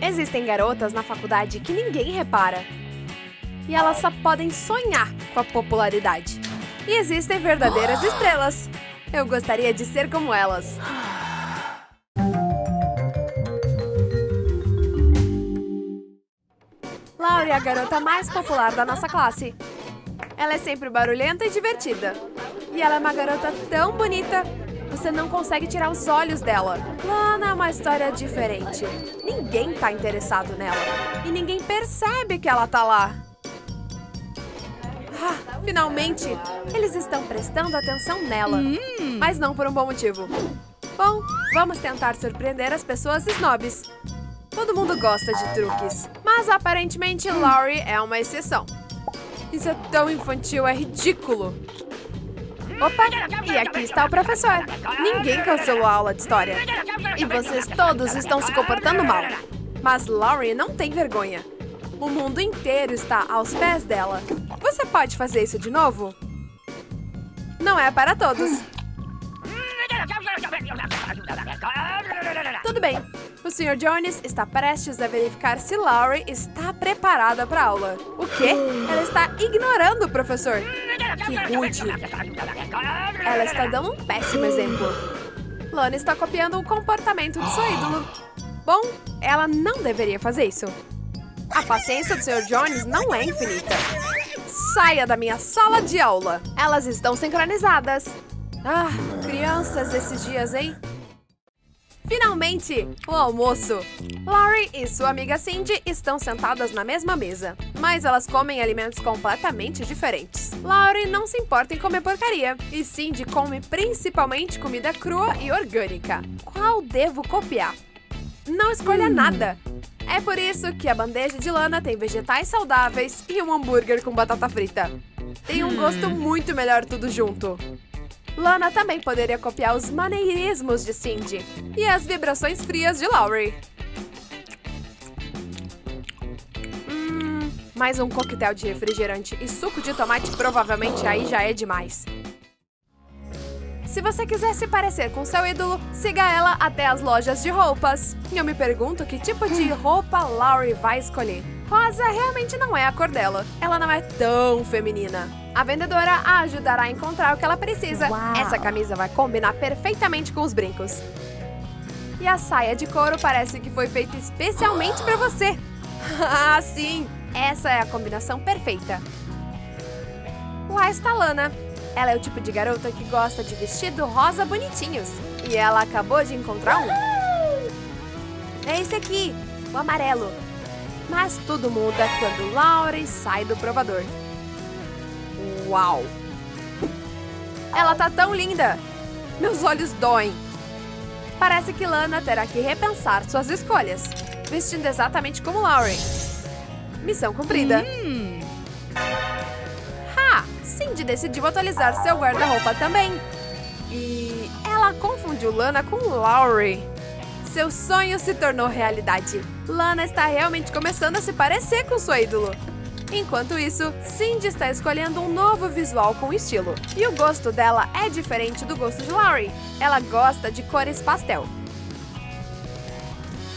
Existem garotas na faculdade que ninguém repara. E elas só podem sonhar com a popularidade. E existem verdadeiras estrelas. Eu gostaria de ser como elas. Laura é a garota mais popular da nossa classe. Ela é sempre barulhenta e divertida. E ela é uma garota tão bonita, você não consegue tirar os olhos dela. Lana é uma história diferente. Ninguém tá interessado nela. E ninguém percebe que ela tá lá. Ah, finalmente, eles estão prestando atenção nela. Mas não por um bom motivo. Bom, vamos tentar surpreender as pessoas snobs. Todo mundo gosta de truques. Mas aparentemente Laurie é uma exceção. Isso é tão infantil, é ridículo. Opa, e aqui está o professor. Ninguém cancelou a aula de história. E vocês todos estão se comportando mal. Mas Laurie não tem vergonha. O mundo inteiro está aos pés dela. Você pode fazer isso de novo? Não é para todos. Tudo bem. Sr. Jones está prestes a verificar se Laurie está preparada para aula. O quê? Ela está ignorando o professor. Que rude. Ela está dando um péssimo exemplo. Lana está copiando o comportamento de seu ídolo. Bom, ela não deveria fazer isso. A paciência do Sr. Jones não é infinita. Saia da minha sala de aula. Elas estão sincronizadas. Ah, crianças esses dias, hein? Finalmente, o almoço! Laurie e sua amiga Cindy estão sentadas na mesma mesa, mas elas comem alimentos completamente diferentes. Laurie não se importa em comer porcaria, e Cindy come principalmente comida crua e orgânica. Qual devo copiar? Não escolha nada! É por isso que a bandeja de Lana tem vegetais saudáveis e um hambúrguer com batata frita. Tem um gosto muito melhor tudo junto. Lana também poderia copiar os maneirismos de Cindy e as vibrações frias de Laurie. Hum, mais um coquetel de refrigerante e suco de tomate provavelmente aí já é demais. Se você quiser se parecer com seu ídolo, siga ela até as lojas de roupas. E eu me pergunto que tipo de roupa Laurie vai escolher. Rosa realmente não é a cor dela. Ela não é tão feminina. A vendedora a ajudará a encontrar o que ela precisa. Uau. Essa camisa vai combinar perfeitamente com os brincos. E a saia de couro parece que foi feita especialmente para você. ah, sim! Essa é a combinação perfeita. Lá está Lana. Ela é o tipo de garota que gosta de vestido rosa bonitinhos. E ela acabou de encontrar um. É esse aqui, o amarelo. Mas tudo muda quando Laurie sai do provador. Uau! Ela tá tão linda! Meus olhos doem. Parece que Lana terá que repensar suas escolhas, vestindo exatamente como Laurie. Missão cumprida. Ha! Cindy decidiu atualizar seu guarda-roupa também. E ela confundiu Lana com Laurie. Seu sonho se tornou realidade. Lana está realmente começando a se parecer com sua ídolo. Enquanto isso, Cindy está escolhendo um novo visual com estilo. E o gosto dela é diferente do gosto de Laurie. Ela gosta de cores pastel.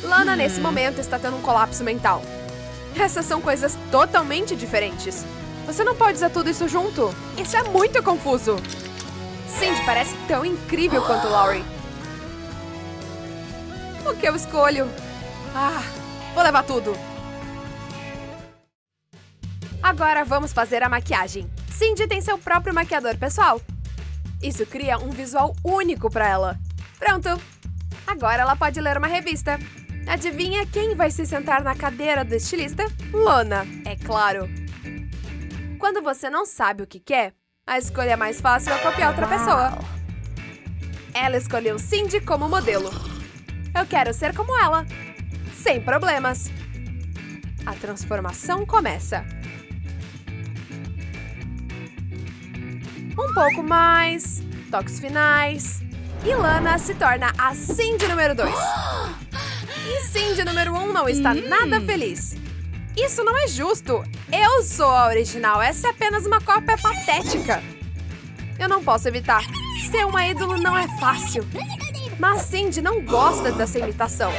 Lana, nesse momento, está tendo um colapso mental. Essas são coisas totalmente diferentes. Você não pode usar tudo isso junto. Isso é muito confuso. Cindy parece tão incrível quanto Laurie. O que eu escolho? Ah, vou levar tudo. Agora vamos fazer a maquiagem. Cindy tem seu próprio maquiador pessoal. Isso cria um visual único para ela. Pronto! Agora ela pode ler uma revista. Adivinha quem vai se sentar na cadeira do estilista? Lona, é claro. Quando você não sabe o que quer, a escolha mais fácil é copiar outra pessoa. Ela escolheu Cindy como modelo. Eu quero ser como ela. Sem problemas. A transformação começa. Um pouco mais. Toques finais. E Lana se torna a Cindy número 2. E Cindy número 1 um não está nada feliz. Isso não é justo. Eu sou a original. Essa é apenas uma cópia patética. Eu não posso evitar. Ser uma ídolo não é fácil. Mas Cindy não gosta dessa imitação.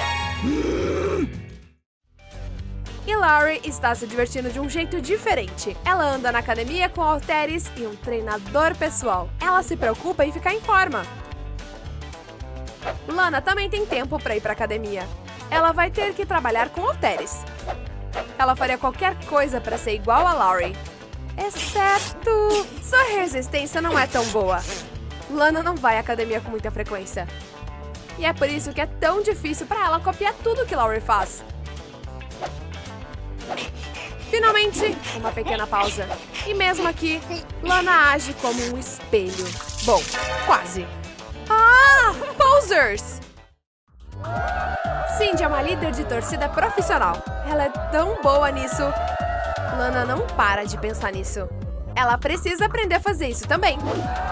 E Laurie está se divertindo de um jeito diferente. Ela anda na academia com halteres e um treinador pessoal. Ela se preocupa em ficar em forma. Lana também tem tempo para ir para academia. Ela vai ter que trabalhar com halteres. Ela faria qualquer coisa para ser igual a Laurie. Exceto... Sua resistência não é tão boa. Lana não vai à academia com muita frequência. E é por isso que é tão difícil para ela copiar tudo que Laurie faz. Finalmente, uma pequena pausa. E mesmo aqui, Lana age como um espelho. Bom, quase. Ah! Posers! Cindy é uma líder de torcida profissional. Ela é tão boa nisso. Lana não para de pensar nisso. Ela precisa aprender a fazer isso também.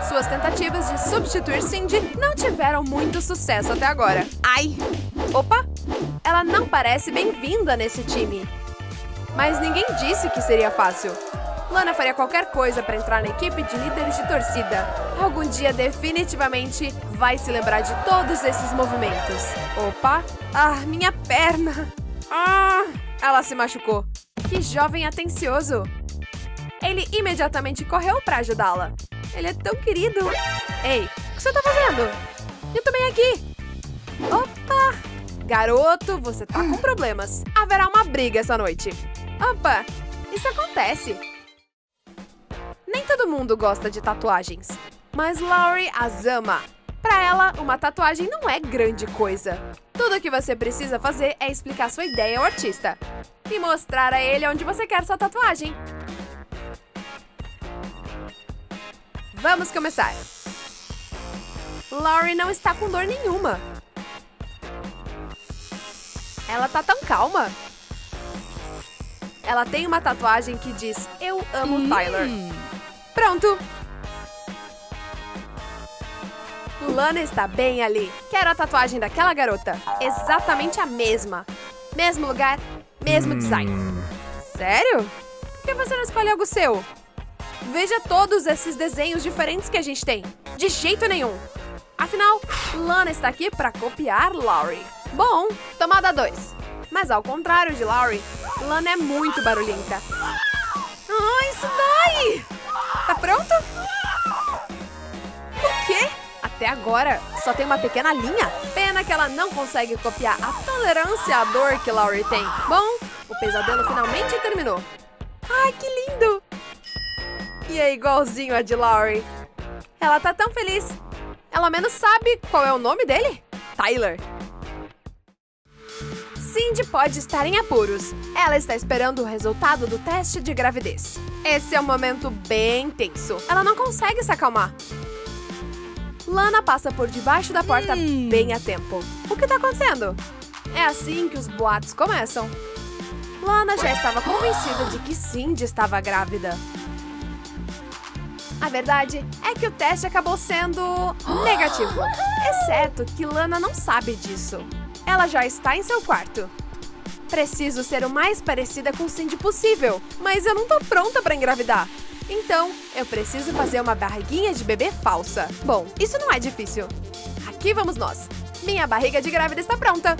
Suas tentativas de substituir Cindy não tiveram muito sucesso até agora. Ai! Opa! Ela não parece bem-vinda nesse time. Mas ninguém disse que seria fácil. Lana faria qualquer coisa para entrar na equipe de líderes de torcida. Algum dia, definitivamente, vai se lembrar de todos esses movimentos. Opa! Ah, minha perna! Ah! Ela se machucou. Que jovem atencioso! Ele imediatamente correu para ajudá-la. Ele é tão querido. Ei, o que você tá fazendo? Eu também aqui. Opa! Garoto, você tá com problemas. Haverá uma briga essa noite. Opa! Isso acontece. Nem todo mundo gosta de tatuagens. Mas Laurie as ama. Para ela, uma tatuagem não é grande coisa. Tudo o que você precisa fazer é explicar sua ideia ao artista. E mostrar a ele onde você quer sua tatuagem. Vamos começar! Laurie não está com dor nenhuma. Ela tá tão calma. Ela tem uma tatuagem que diz Eu amo hum. Tyler. Pronto! Lana está bem ali. Quero a tatuagem daquela garota. Exatamente a mesma. Mesmo lugar, mesmo design. Hum. Sério? Por que você não escolhe algo seu? Veja todos esses desenhos diferentes que a gente tem. De jeito nenhum. Afinal, Lana está aqui para copiar Laurie. Bom, tomada 2. Mas ao contrário de Laurie, Lana é muito barulhenta. Ah, isso dói! Tá pronto? O quê? Até agora, só tem uma pequena linha. Pena que ela não consegue copiar a tolerância à dor que Laurie tem. Bom, o pesadelo finalmente terminou. Ai, que lindo! E é igualzinho a de Laurie. Ela tá tão feliz. Ela menos sabe qual é o nome dele? Tyler. Cindy pode estar em apuros. Ela está esperando o resultado do teste de gravidez. Esse é um momento bem tenso. Ela não consegue se acalmar. Lana passa por debaixo da porta hum. bem a tempo. O que está acontecendo? É assim que os boatos começam. Lana já estava convencida de que Cindy estava grávida. A verdade é que o teste acabou sendo negativo. Exceto que Lana não sabe disso. Ela já está em seu quarto. Preciso ser o mais parecida com Cindy possível, mas eu não tô pronta para engravidar. Então, eu preciso fazer uma barriguinha de bebê falsa. Bom, isso não é difícil. Aqui vamos nós. Minha barriga de grávida está pronta.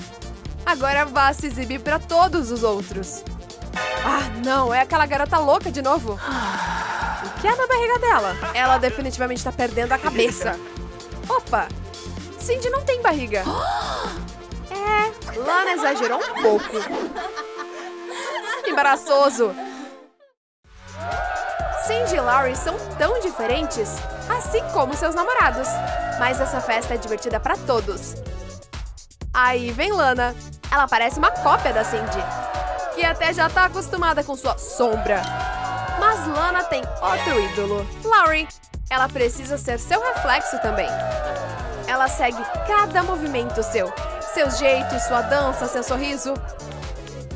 Agora vá se exibir para todos os outros. Ah, não, é aquela garota louca de novo. O que é na barriga dela? Ela definitivamente está perdendo a cabeça. Opa! Cindy não tem barriga. Lana exagerou um pouco. Embaraçoso. Cindy e Laurie são tão diferentes, assim como seus namorados. Mas essa festa é divertida para todos. Aí vem Lana. Ela parece uma cópia da Cindy, que até já tá acostumada com sua sombra. Mas Lana tem outro ídolo, Laurie. Ela precisa ser seu reflexo também. Ela segue cada movimento seu. Seus jeitos, sua dança, seu sorriso.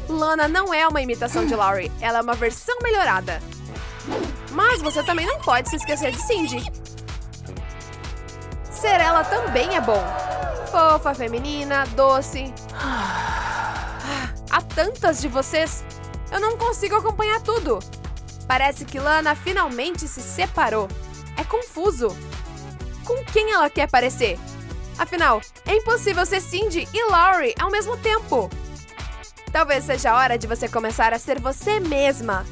Lana não é uma imitação de Laurie, ela é uma versão melhorada. Mas você também não pode se esquecer de Cindy. Ser ela também é bom. Fofa, feminina, doce. Há tantas de vocês. Eu não consigo acompanhar tudo. Parece que Lana finalmente se separou. É confuso. Com quem ela quer parecer? Afinal, é impossível ser Cindy e Laurie ao mesmo tempo. Talvez seja a hora de você começar a ser você mesma.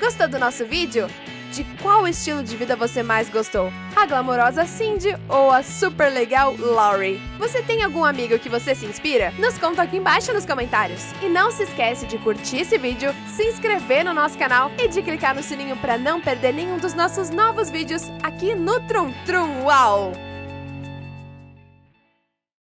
Gostou do nosso vídeo? De qual estilo de vida você mais gostou? A glamourosa Cindy ou a super legal Laurie? Você tem algum amigo que você se inspira? Nos conta aqui embaixo nos comentários. E não se esquece de curtir esse vídeo, se inscrever no nosso canal e de clicar no sininho para não perder nenhum dos nossos novos vídeos aqui no Trum Trum Uau!